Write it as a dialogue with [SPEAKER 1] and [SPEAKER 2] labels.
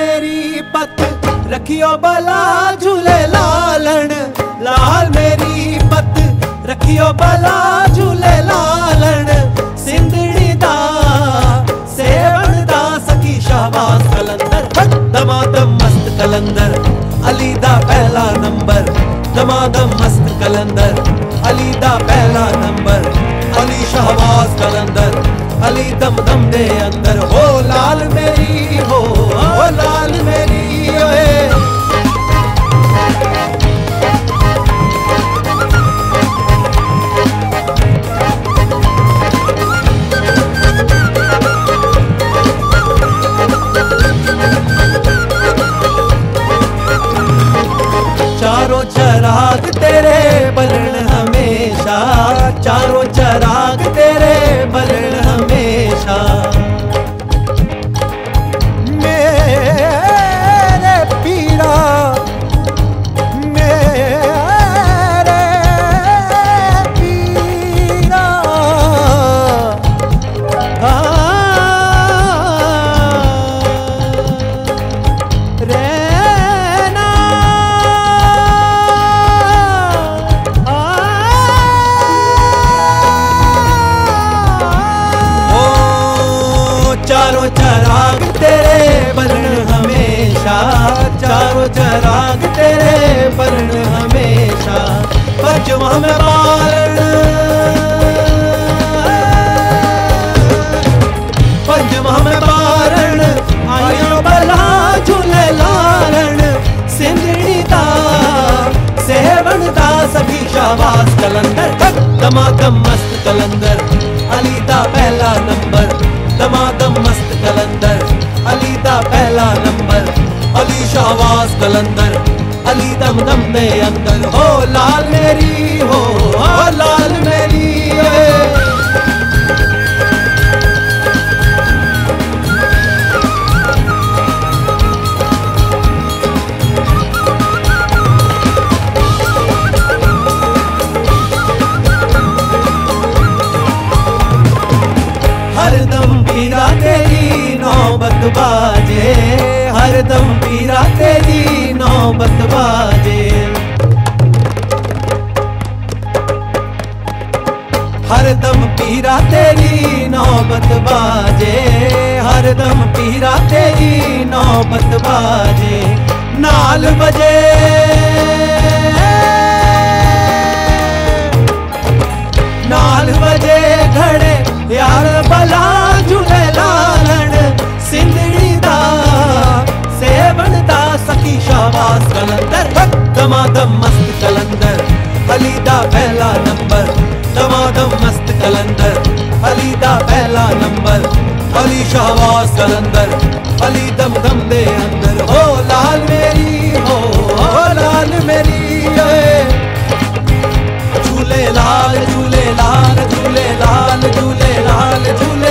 [SPEAKER 1] पत रखियो बला झूले लालण। लाल मेरी पत रखियो बला झूले लालण। सिंधड़ी दा, सेवण दा सखी शाहबाज कलंदर। दमादम मस्त कलंदर, अली दा पहला नंबर। दमादम मस्त कलंदर, अली दा पहला नंबर। अली शहबाज कलंदर, अली दम दम दे अंदर। हो लाल मेरी चारों चराग चराग तेरे बलन हमेशा पचवा में बारण। पंजवा में बारण, आयो बला झूले लारण सिंधड़ी दा सेवण सभी शाबाश कलंदर। दमादम मस्त कलंदर, अली दा पहला नंबर। दमादम मस्त कलंदर, अली दा पहला नंबर। अली शाहबाज कलंदर, अली दम दम दे अंदर हो, लाल मेरी हो लाल मेरी हर दम पीरा तेरी नौबत बाजे हरदम पीरा तेरी नौबत बाजे हरदम पीरा तेरी नौबत बाजे, नाल बजे। नाल बजे घड़े, यार बला झूले लालण सिंधड़ी दा सेवण दा सखी शाबाश कलंदर दमादम मस्त कलंदर अली दा पहला नंबर। दमादम मस्त कलंदर अली दा पहला नंबर अली शाहबाज कलंदर अली दम दम दे अंदर। हो लाल मेरी, हो हो लाल मेरी झूले लाल झूले लाल झूले लाल झूले लाल, झूले